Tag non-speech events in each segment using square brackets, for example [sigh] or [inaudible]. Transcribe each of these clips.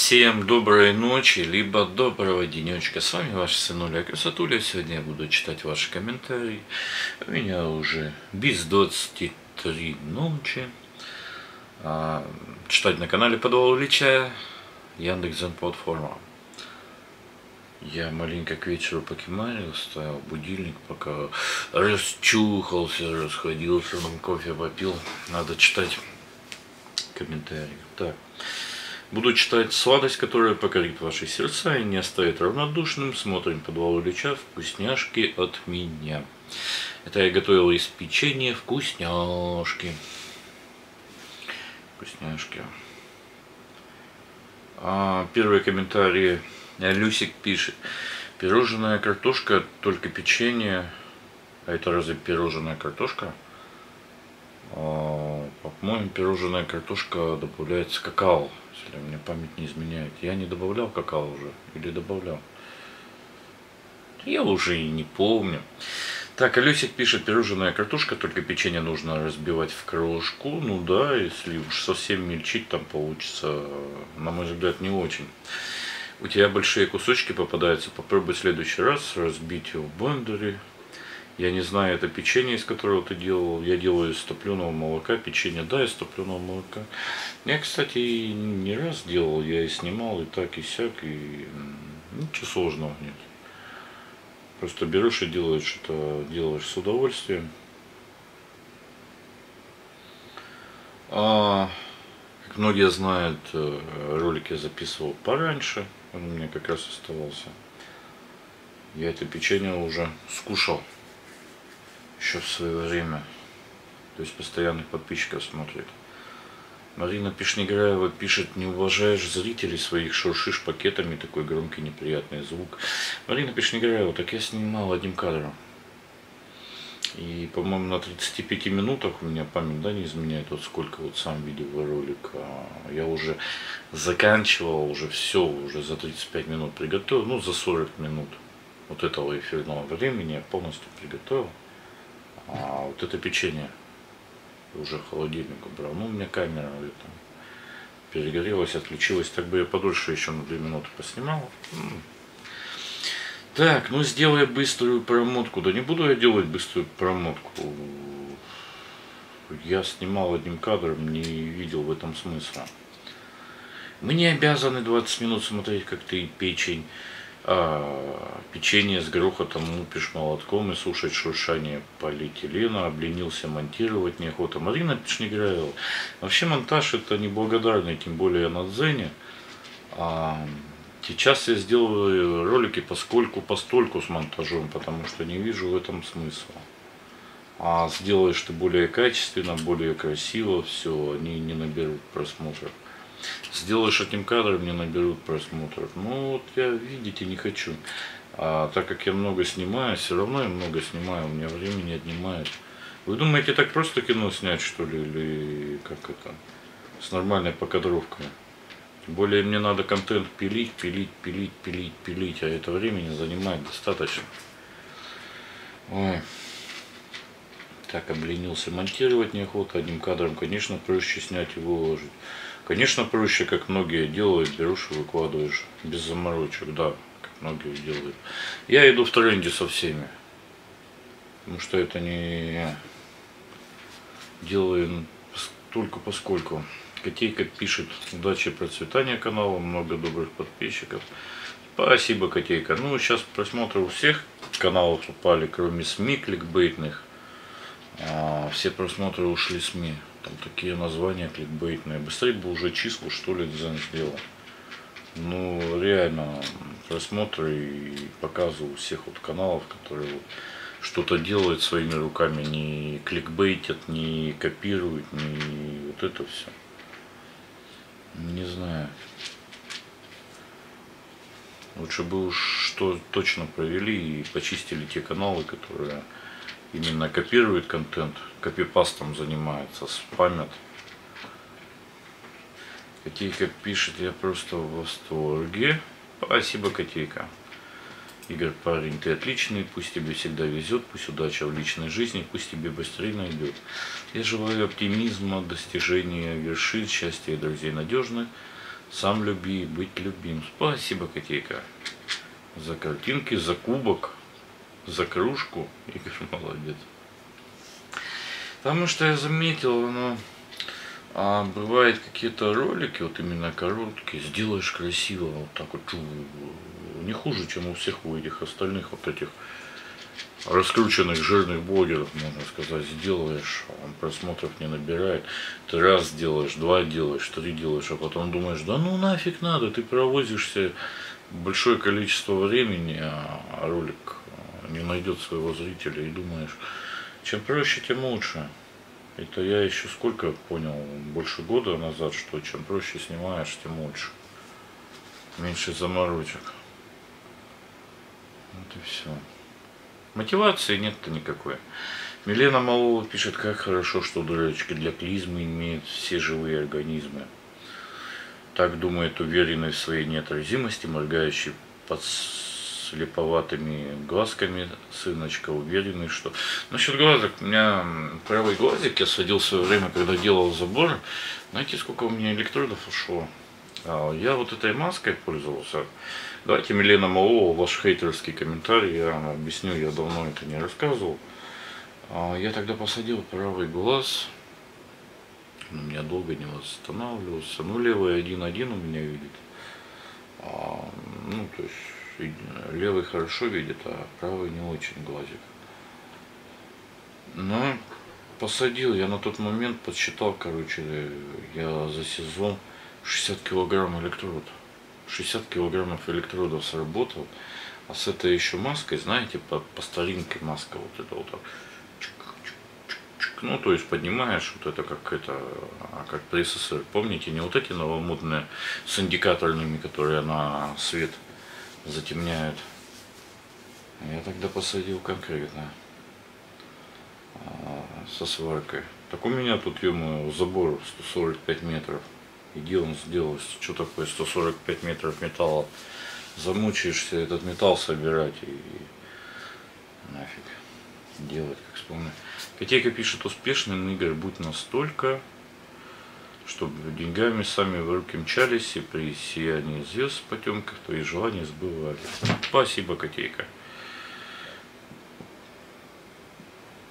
Всем доброй ночи, либо доброго денечка. С вами ваш сынуля Красотуля. Сегодня я буду читать ваши комментарии. У меня уже без 23 ночи. А, читать на канале Подвал Ильича, Яндекс.Зен платформа. Я маленько к вечеру покемарил, ставил будильник, пока расчухался, расходился, кофе попил. Надо читать комментарии. Так. Буду читать сладость, которая покорит ваши сердца и не оставит равнодушным. Смотрим подвал Ильича. Вкусняшки от меня. Это я готовил из печенья вкусняшки. Вкусняшки. А, первый комментарий. Люсик пишет. Пирожная картошка, только печенье. А это разве пирожная картошка? А, по-моему, пирожная картошка добавляется какао если мне память не изменяет. Я не добавлял какао уже или добавлял? Я уже и не помню. Так, Алёсик пишет, пирожная картошка, только печенье нужно разбивать в крошку. Ну да, если уж совсем мельчить, там получится, на мой взгляд, не очень. У тебя большие кусочки попадаются, попробуй в следующий раз разбить в блендере, я не знаю, это печенье, из которого ты делал. Я делаю из топленого молока. Печенье, да, из топленого молока. Я, кстати, не раз делал. Я и снимал, и так, и сяк. И ничего сложного нет. Просто берешь и делаешь это, делаешь с удовольствием. А, как многие знают, э, ролик я записывал пораньше. Он у меня как раз оставался. Я это печенье уже скушал еще в свое время. То есть постоянных подписчиков смотрит. Марина Пишнеграева пишет, не уважаешь зрителей своих, шуршишь пакетами, такой громкий неприятный звук. Марина Пишнеграева, так я снимал одним кадром. И, по-моему, на 35 минутах у меня память, да, не изменяет, вот сколько вот сам видеоролик. А я уже заканчивал, уже все, уже за 35 минут приготовил, ну, за 40 минут вот этого эфирного времени я полностью приготовил. А вот это печенье уже холодильник убрал. Ну, у меня камера это, перегорелась, отключилась. Так бы я подольше еще на 2 минуты поснимал. Так, ну сделай быструю промотку. Да не буду я делать быструю промотку. Я снимал одним кадром, не видел в этом смысла. Мы не обязаны 20 минут смотреть, как ты печень печенье с грохотом лупишь молотком и слушать шуршание полиэтилена, обленился монтировать неохота. Марина Пешнеграева. Вообще монтаж это неблагодарный, тем более на дзене. А, сейчас я сделаю ролики поскольку постольку с монтажом, потому что не вижу в этом смысла. А сделаешь ты более качественно, более красиво, все, они не наберут просмотров сделаешь этим кадром, не наберут просмотров. Ну вот я, видите, не хочу. А так как я много снимаю, все равно я много снимаю, у меня времени отнимает. Вы думаете, так просто кино снять, что ли, или как это, с нормальной покадровкой? Тем более мне надо контент пилить, пилить, пилить, пилить, пилить, а это времени занимает достаточно. Ой. Так, обленился монтировать неохота, одним кадром, конечно, проще снять и выложить. Конечно, проще, как многие делают, берешь и выкладываешь без заморочек, да, как многие делают. Я иду в тренде со всеми, потому что это не делаю только поскольку. Котейка пишет удачи процветания канала, много добрых подписчиков. Спасибо, Котейка. Ну, сейчас просмотры у всех каналов упали, кроме СМИ кликбейтных. А, все просмотры ушли СМИ. Там такие названия кликбейтные. Быстрее бы уже числа, что ли, Дзен сделал. Ну, реально, просмотры и показы у всех вот каналов, которые вот что-то делают своими руками, не кликбейтят, не копируют, не вот это все. Не знаю. Лучше бы уж что точно провели и почистили те каналы, которые именно копирует контент, копипастом занимается, спамят. Котейка пишет, я просто в восторге. Спасибо, Котейка. Игорь, парень, ты отличный, пусть тебе всегда везет, пусть удача в личной жизни, пусть тебе быстрее найдет. Я желаю оптимизма, достижения вершин, счастья и друзей надежных. Сам люби, быть любим. Спасибо, котейка. За картинки, за кубок, за кружку. Игорь [laughs] молодец. Потому что я заметил, ну, а бывают какие-то ролики, вот именно короткие, сделаешь красиво, вот так вот, не хуже, чем у всех у этих остальных вот этих раскрученных жирных блогеров, можно сказать, сделаешь, он просмотров не набирает, ты раз делаешь, два делаешь, три делаешь, а потом думаешь, да ну нафиг надо, ты провозишься большое количество времени, а ролик не найдет своего зрителя и думаешь, чем проще, тем лучше. Это я еще сколько понял, больше года назад, что чем проще снимаешь, тем лучше. Меньше заморочек. Вот и все. Мотивации нет-то никакой. Милена Малова пишет, как хорошо, что дырочки для клизмы имеют все живые организмы. Так думает уверенный в своей неотразимости, моргающий под слеповатыми глазками сыночка, уверенный, что... Насчет глазок, у меня правый глазик, я садил в свое время, когда делал забор, знаете, сколько у меня электродов ушло? А, я вот этой маской пользовался. Давайте, Милена Малова, ваш хейтерский комментарий, я объясню, я давно это не рассказывал. А, я тогда посадил правый глаз, у меня долго не восстанавливался. Ну, левый один-один у меня видит. А, ну, то есть левый хорошо видит, а правый не очень глазик. Но посадил, я на тот момент подсчитал, короче, я за сезон 60 килограмм электрод. 60 килограммов электродов сработал. А с этой еще маской, знаете, по, по старинке маска вот это вот так. Ну, то есть поднимаешь вот это как это, а как при СССР. Помните, не вот эти новомодные с индикаторными, которые на свет затемняют. Я тогда посадил конкретно а, со сваркой. Так у меня тут, ему забор 145 метров. Иди он сделал, что такое 145 метров металла. Замучаешься этот металл собирать и нафиг делать, как вспомню. Котейка пишет, успешным Игорь будь настолько, чтобы деньгами сами в руки мчались и при сиянии звезд в потемках твои желания сбывались. Спасибо, Котейка.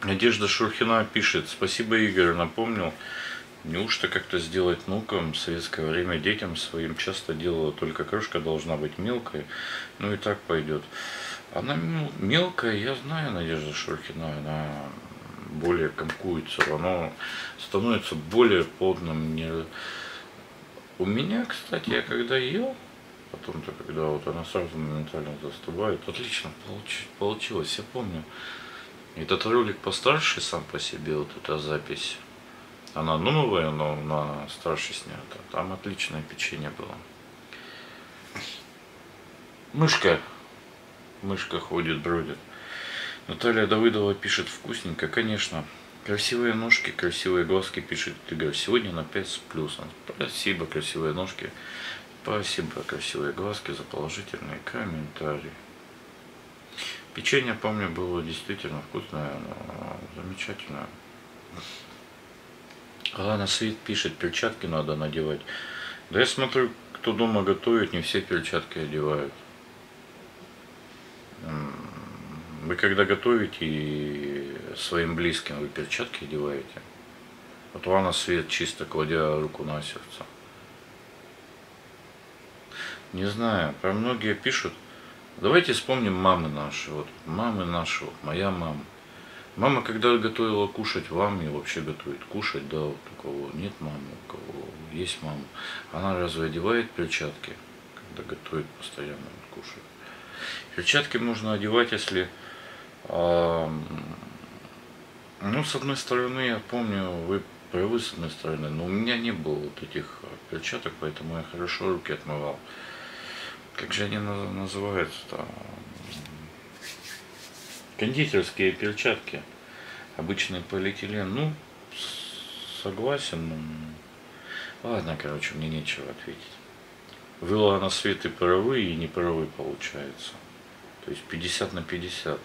Надежда Шурхина пишет, спасибо, Игорь, напомнил, неужто как-то сделать внукам в советское время детям своим часто делала только кружка должна быть мелкой, ну и так пойдет. Она мелкая, я знаю, Надежда Шурхина, она более комкуется, оно становится более плотным. Не... У меня, кстати, я когда ел, потом-то, когда вот она сразу моментально застывает, отлично получилось, я помню. Этот ролик постарше сам по себе, вот эта запись, она новая, но на старше снята. Там отличное печенье было. Мышка. Мышка ходит, бродит. Наталья Давыдова пишет вкусненько, конечно. Красивые ножки, красивые глазки, пишет Игорь. Сегодня на 5 с плюсом. Спасибо, красивые ножки. Спасибо, красивые глазки, за положительные комментарии. Печенье, помню, было действительно вкусное, замечательное. Лана Свит пишет, перчатки надо надевать. Да я смотрю, кто дома готовит, не все перчатки одевают. Вы когда готовите своим близким, вы перчатки одеваете? Вот Лана Свет чисто кладя руку на сердце. Не знаю, про многие пишут. Давайте вспомним мамы наши. Вот мамы наши, вот моя мама. Мама, когда готовила кушать вам и вообще готовит кушать, да, вот у кого нет мамы, у кого есть мама, она разве одевает перчатки, когда готовит постоянно кушать? Перчатки можно одевать, если ну, с одной стороны, я помню, вы правы, с одной стороны, но у меня не было вот этих перчаток, поэтому я хорошо руки отмывал. Как же они называются-то? Кондитерские перчатки. Обычный полиэтилен. Ну, согласен. Ладно, короче, мне нечего ответить. Вы на свет и правы, и не правы получается. То есть 50 на 50.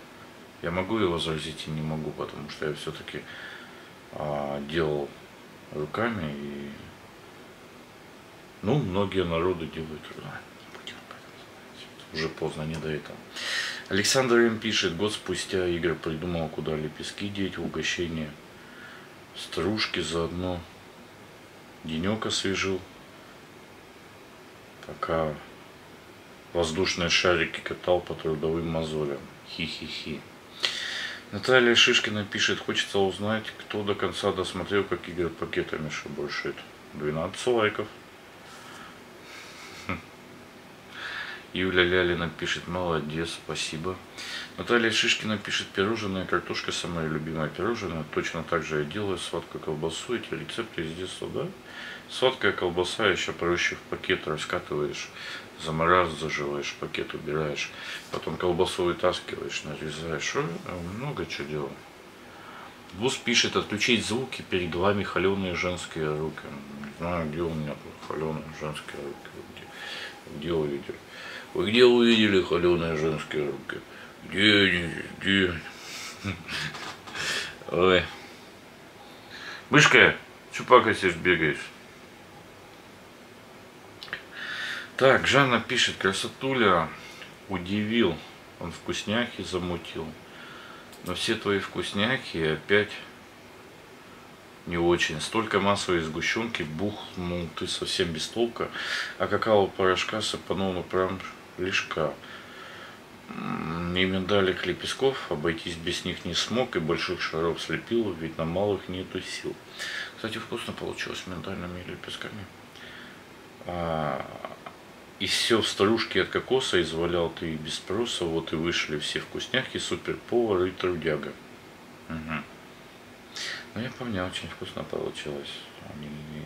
Я могу его возразить и не могу, потому что я все-таки а, делал руками и Ну, многие народы делают. Уже поздно, не до этого. Александр М. пишет, год спустя Игорь придумал, куда лепестки деть угощение. Стружки заодно. Денек освежил. Пока воздушные шарики катал по трудовым мозолям. Хи-хи-хи. Наталья Шишкина пишет, хочется узнать, кто до конца досмотрел, как Игорь пакетами шебуршит. 12 лайков. Хм. Юля Лялина пишет, молодец, спасибо. Наталья Шишкина пишет, пирожное, картошка самая любимая пирожное. Точно так же я делаю сладкую колбасу. Эти рецепты из детства, да? Сладкая колбаса еще проще в пакет раскатываешь замораживаешь, пакет убираешь, потом колбасу вытаскиваешь, нарезаешь. Много чего делаю. Бус пишет, отключить звуки, перед вами холеные женские руки. Не знаю, где у меня холеные женские руки. Где, где вы видели? Вы где увидели холеные женские руки? Где они? Где? [laughs] Ой. Мышка, что пакостишь, бегаешь? Так, Жанна пишет, красотуля удивил, он вкусняхи замутил. Но все твои вкусняхи опять не очень. Столько массовой сгущенки, бух, ну ты совсем без толка. А какао порошка сыпанул ну прям лишка. И миндалек лепестков, обойтись без них не смог, и больших шаров слепил, ведь на малых нету сил. Кстати, вкусно получилось миндальными лепестками. И все в старушке от кокоса извалял ты без спроса, вот и вышли все вкусняхи, суперповар и трудяга. Угу. Ну, я помню, очень вкусно получилось.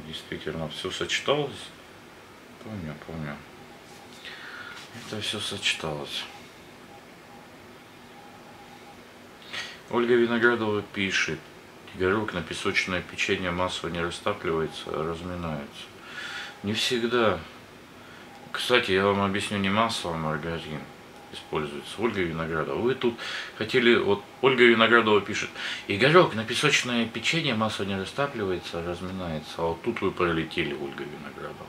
Действительно все сочеталось. Помню, помню. Это все сочеталось. Ольга Виноградова пишет. Игорек на песочное печенье масло не растапливается, а разминается. Не всегда кстати, я вам объясню не масло, а маргарин используется. Ольга Виноградова. Вы тут хотели, вот Ольга Виноградова пишет, Игорек, на песочное печенье масло не растапливается, а разминается. А вот тут вы пролетели, Ольга Виноградова.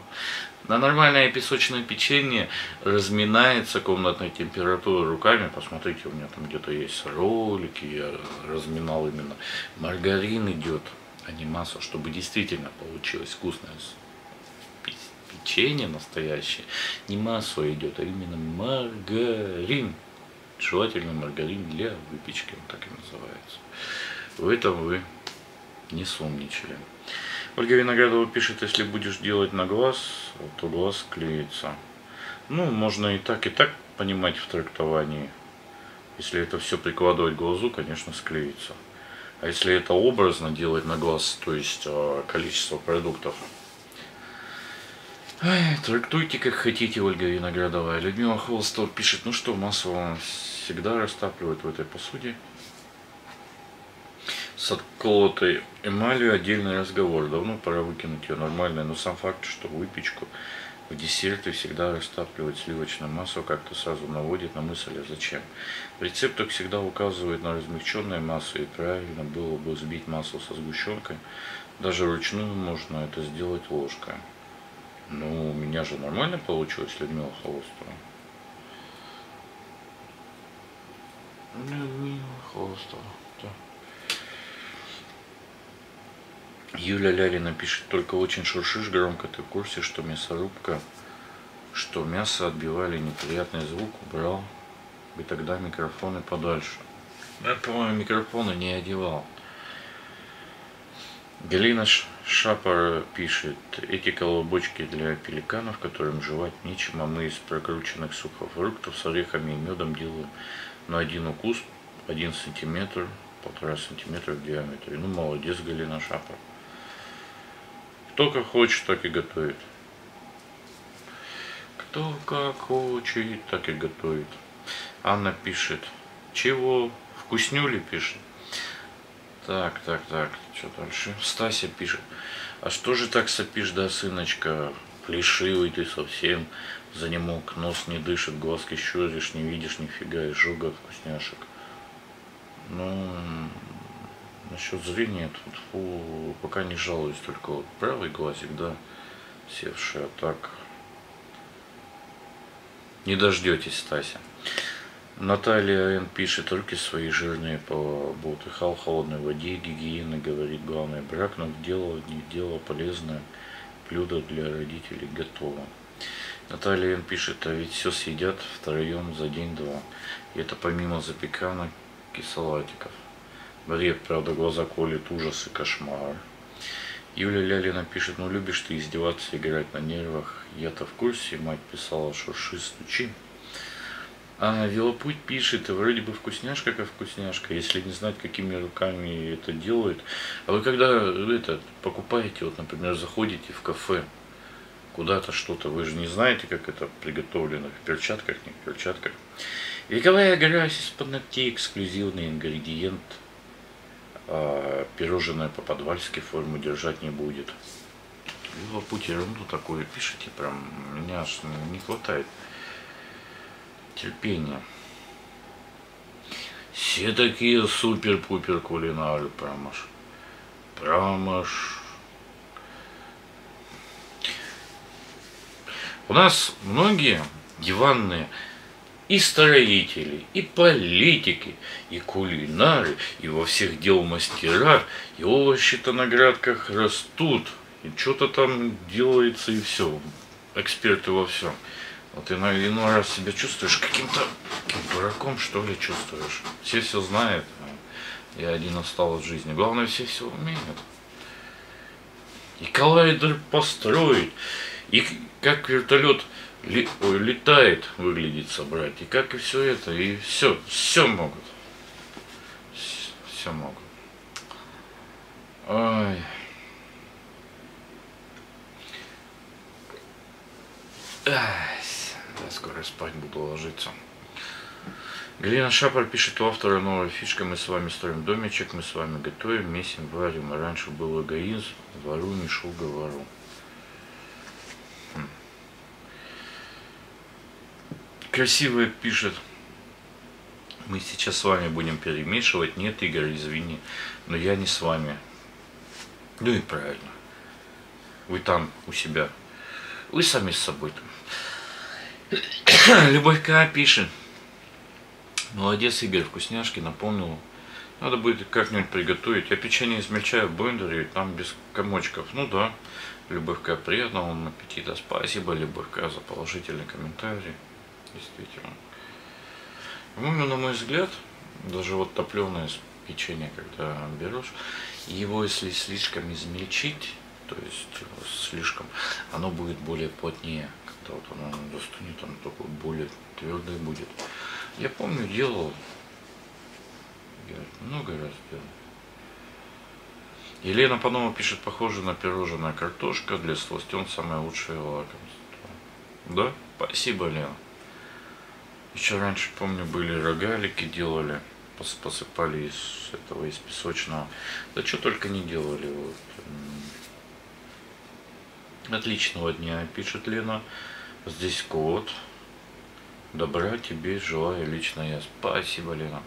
На нормальное песочное печенье разминается комнатной температуры руками. Посмотрите, у меня там где-то есть ролики, я разминал именно. Маргарин идет, а не масло, чтобы действительно получилось вкусное печенье настоящее, не масло идет, а именно маргарин. Желательно маргарин для выпечки, он так и называется. В этом вы не сумничали. Ольга Виноградова пишет, если будешь делать на глаз, то глаз клеится. Ну, можно и так, и так понимать в трактовании. Если это все прикладывать к глазу, конечно, склеится. А если это образно делать на глаз, то есть а, количество продуктов Ай, трактуйте как хотите, Ольга Виноградова. Людмила Холстов пишет, ну что, масло всегда растапливают в этой посуде. С отколотой эмалью отдельный разговор. Давно пора выкинуть ее нормально, но сам факт, что выпечку в десерты всегда растапливать сливочное масло, как-то сразу наводит на мысль, а зачем. В рецептах всегда указывают на размягченное масло, и правильно было бы взбить масло со сгущенкой. Даже вручную можно это сделать ложкой. Ну, у меня же нормально получилось, Людмила Холостова. Людмила Холостова, да. Юля Лялина пишет, только очень шуршишь громко, ты в курсе, что мясорубка, что мясо отбивали неприятный звук, убрал бы тогда микрофоны подальше. Я, по-моему, микрофоны не одевал. Галина Шапор пишет, эти колобочки для пеликанов, которым жевать нечем, а мы из прокрученных сухофруктов с орехами и медом делаем на один укус один сантиметр, полтора сантиметра в диаметре. Ну, молодец, Галина Шапор. Кто как хочет, так и готовит. Кто как хочет, так и готовит. Анна пишет, чего? Вкуснюли пишет. Так, так, так, что дальше? Стася пишет. А что же так сопишь, да, сыночка? Плешивый ты совсем, занемог, нос не дышит, глазки щуришь, не видишь нифига, изжога вкусняшек. Ну, насчет зрения тут фу, пока не жалуюсь, только вот правый глазик, да, севшая так. Не дождетесь, Стася. Наталья Н. пишет, руки свои жирные побутыхал в холодной воде, гигиена, говорит, главное, брак, но дело, не дело полезное, блюдо для родителей готово. Наталья Н. пишет, а ведь все съедят втроем за день-два. И это помимо запеканок и салатиков. Бред, правда, глаза колет ужас и кошмар. Юля Лялина пишет, ну любишь ты издеваться, играть на нервах. Я-то в курсе, мать писала, шурши, стучи. А Велопуть пишет, вроде бы вкусняшка как вкусняшка, если не знать, какими руками это делают. А вы когда это покупаете, вот, например, заходите в кафе, куда-то что-то, вы же не знаете, как это приготовлено, в перчатках, не в перчатках. Вековая грязь из-под ногтей, эксклюзивный ингредиент. А, пирожное по-подвальски форму держать не будет. Велопуть ерунду такую пишите, прям, меня аж не хватает терпения. Все такие супер-пупер кулинары, промаш. Промаш. У нас многие диванные и строители, и политики, и кулинары, и во всех дел мастера, и овощи-то на градках растут, и что-то там делается, и все. Эксперты во всем. Вот иной, иной раз себя чувствуешь каким-то каким дураком, что ли, чувствуешь. Все все знают. А я один осталось в жизни. Главное, все все умеют. И коллайдер построить, и как вертолет ли, ой, летает, выглядит собрать, и как и все это, и все, все могут. Все могут. Ой. Ах скоро спать буду ложиться. Галина Шапор пишет, у автора новая фишка, мы с вами строим домичек, мы с вами готовим, месим, варим. А раньше был эгоизм, вору, шел, говору. Хм. Красивая пишет, мы сейчас с вами будем перемешивать. Нет, Игорь, извини, но я не с вами. Ну и правильно. Вы там у себя. Вы сами с собой там. [coughs] Любовь К. пишет. Молодец, Игорь, вкусняшки, напомнил. Надо будет как-нибудь приготовить. Я печенье измельчаю в блендере, там без комочков. Ну да, Любовь К. Приятного вам аппетита. Спасибо, Любовь К. за положительный комментарий. Действительно. Ну, на мой взгляд, даже вот топленое печенье, когда берешь, его если слишком измельчить, то есть слишком, оно будет более плотнее как-то вот оно застынет, оно такое более твердое будет. Я помню, делал, я много раз делал. Елена Панова пишет, похоже на пирожное картошка, для сластен самое лучшее лакомство. Да? Спасибо, Лена. Еще раньше, помню, были рогалики делали, посыпали из этого, из песочного. Да что только не делали. Вот. Отличного дня, пишет Лена. Здесь код. Добра тебе желаю лично я. Спасибо, Лена.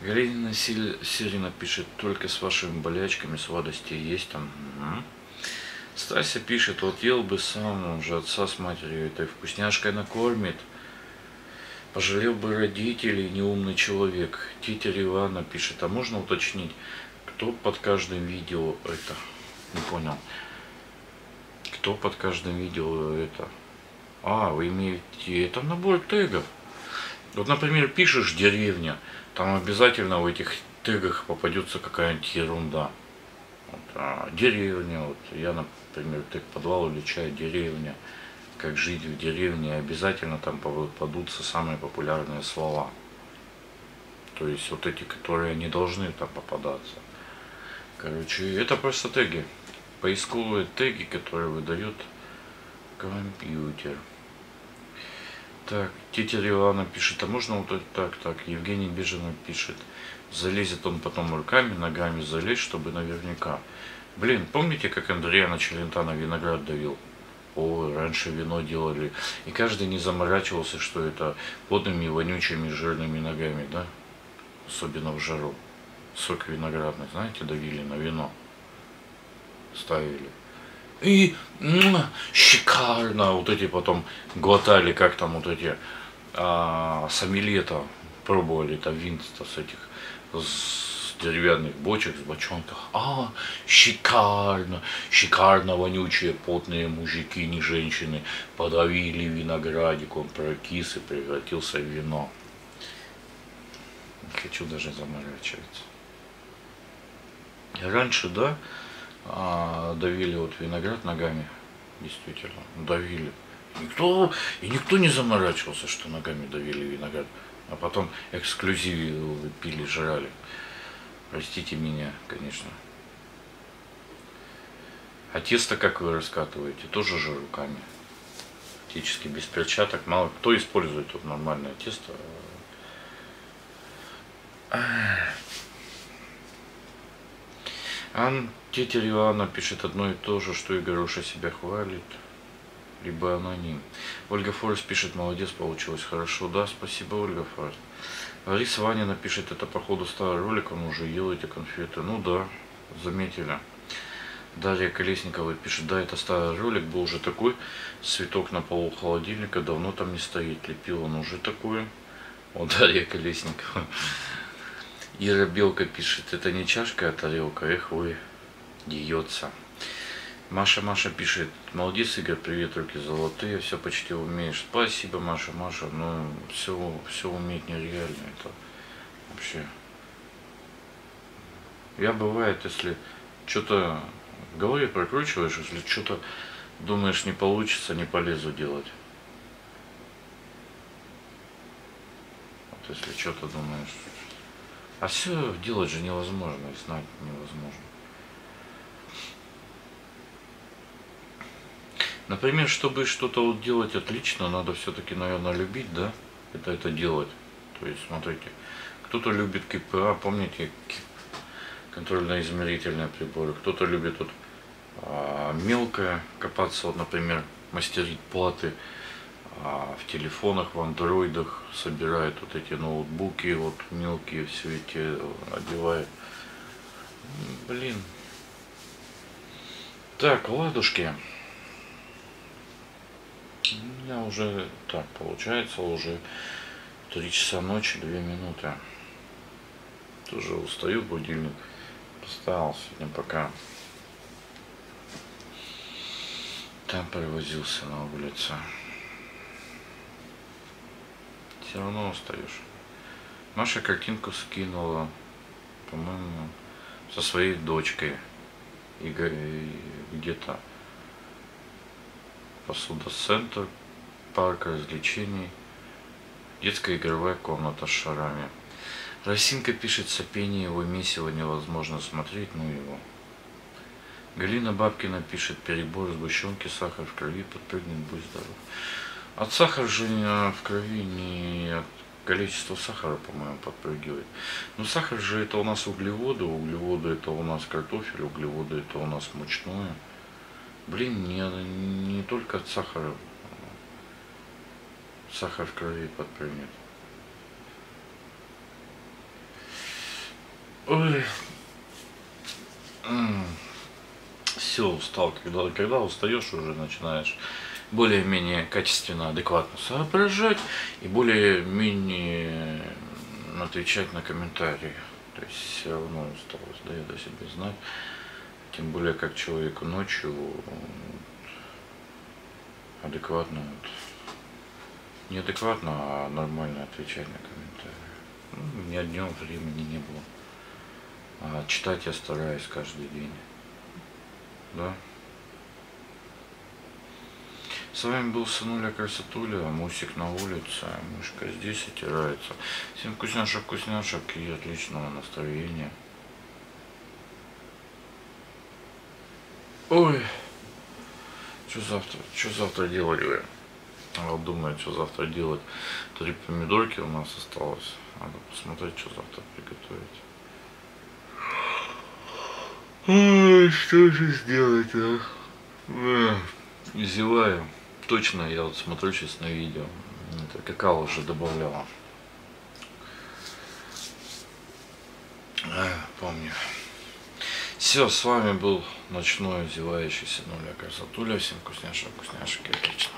Галина Сирина пишет, только с вашими болячками сладости есть там. Угу. Стася пишет, вот ел бы сам, он же отца с матерью этой вкусняшкой накормит. Пожалел бы родителей, неумный человек. Титер Ивана пишет, а можно уточнить, кто под каждым видео это? Не понял. Кто под каждым видео это? А, вы имеете... Это набор тегов. Вот, например, пишешь «деревня», там обязательно в этих тегах попадется какая-нибудь ерунда. Вот, а, деревня, вот я, например, тег подвал или чай деревня, как жить в деревне, обязательно там попадутся самые популярные слова. То есть вот эти, которые не должны там попадаться. Короче, это просто теги. Поисковые теги, которые выдает компьютер. Так, тетя Ивана пишет, а можно вот так, так, Евгений Бежина пишет, залезет он потом руками, ногами залезть, чтобы наверняка. Блин, помните, как Андрея Челентано виноград давил? О, раньше вино делали. И каждый не заморачивался, что это плотными, вонючими, жирными ногами, да? Особенно в жару. Сок виноградный, знаете, давили на вино. Ставили. И шикарно, вот эти потом глотали, как там вот эти а, сомельета пробовали, там винт с этих, с деревянных бочек, с бочонках. А, шикарно, шикарно вонючие потные мужики, не женщины, подавили виноградик, он прокис и превратился в вино. Не хочу даже заморачиваться. Раньше, да, а, давили вот виноград ногами, действительно, давили. Никто, и никто не заморачивался, что ногами давили виноград. А потом эксклюзивы пили, жрали. Простите меня, конечно. А тесто как вы раскатываете? Тоже же руками. Практически без перчаток. Мало кто использует вот нормальное тесто. Ан, тетя Ивана пишет одно и то же, что и Гороша себя хвалит, либо аноним. Ольга Форес пишет, молодец, получилось хорошо. Да, спасибо, Ольга Форес. Лариса Ванина пишет, это походу старый ролик, он уже ел эти конфеты. Ну да, заметили. Дарья Колесникова пишет, да, это старый ролик, был уже такой, цветок на полу холодильника, давно там не стоит, лепил он уже такой. О, [laughs] Дарья Колесникова. Ира Белка пишет, это не чашка, а тарелка, эх вы, деется. Маша Маша пишет, молодец, Игорь, привет, руки золотые, все почти умеешь. Спасибо, Маша, Маша, ну, все, все уметь нереально, это вообще. Я бывает, если что-то в голове прокручиваешь, если что-то думаешь не получится, не полезу делать. Вот если что-то думаешь, а все делать же невозможно, и знать невозможно. Например, чтобы что-то вот делать отлично, надо все-таки, наверное, любить, да, это это делать. То есть, смотрите, кто-то любит КПА, помните, контрольно-измерительные приборы, кто-то любит вот а, мелкое копаться, вот, например, мастерить платы, а в телефонах, в андроидах собирает вот эти ноутбуки, вот мелкие все эти одевает. Блин. Так, ладушки. У меня уже так получается уже три часа ночи, две минуты. Тоже устаю, будильник поставил сегодня пока там провозился на улице все равно устаешь. Маша картинку скинула, по-моему, со своей дочкой. И где-то посудоцентр, парк развлечений, детская игровая комната с шарами. Росинка пишет, сопение его месиво невозможно смотреть, ну его. Галина Бабкина пишет, перебор сгущенки, сахар в крови, подпрыгнет, будь здоров. От сахара же в крови не от количества сахара, по-моему, подпрыгивает. Но сахар же это у нас углеводы, углеводы это у нас картофель, углеводы это у нас мучное. Блин, не, не только от сахара. Сахар в крови подпрыгнет. Ой. Все, устал. Когда, когда устаешь, уже начинаешь более-менее качественно, адекватно соображать и более-менее отвечать на комментарии. То есть все равно усталость дает о себе знать. Тем более, как человек ночью адекватно, вот, не адекватно, а нормально отвечать на комментарии. Ну, у днем времени не было. А читать я стараюсь каждый день. Да. С вами был Сынуля Красотуля, Мусик на улице, мышка здесь отирается. Всем вкусняшек, вкусняшек и отличного настроения. Ой, что завтра, что завтра делать вы? Вот думаю, что завтра делать. Три помидорки у нас осталось. Надо посмотреть, что завтра приготовить. Ой, что же сделать, а? Зеваю. Точно, я вот смотрю сейчас на видео. Это какао уже добавляла. А, помню. Все. С вами был ночной зевающийся нуля красотуля. Всем вкусняшек, вкусняшек и отлично.